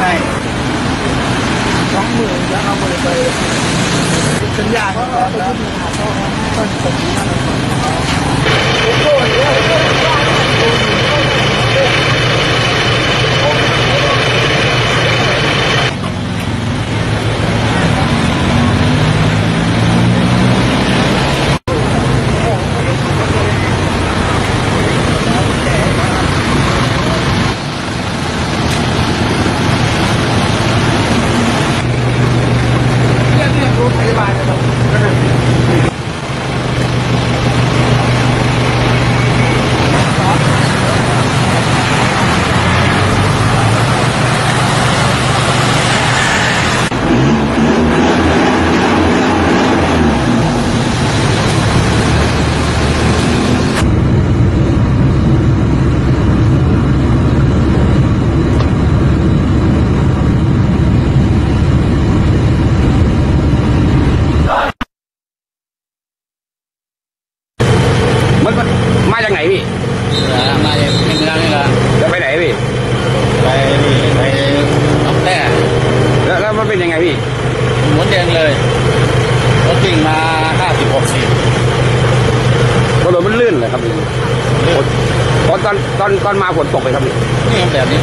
ให้สองหมื่นแล้วเอาไปไปสัญญาเขาแล้ว เนยังไงพี่หมุนแดงเลยรถวิ่งมาห้าสิบหกสิบถนนมันลื่นเลยครับพี่ตอนตอนตอนตอนมาฝนตกเลยครับพี่นี่แบบนี้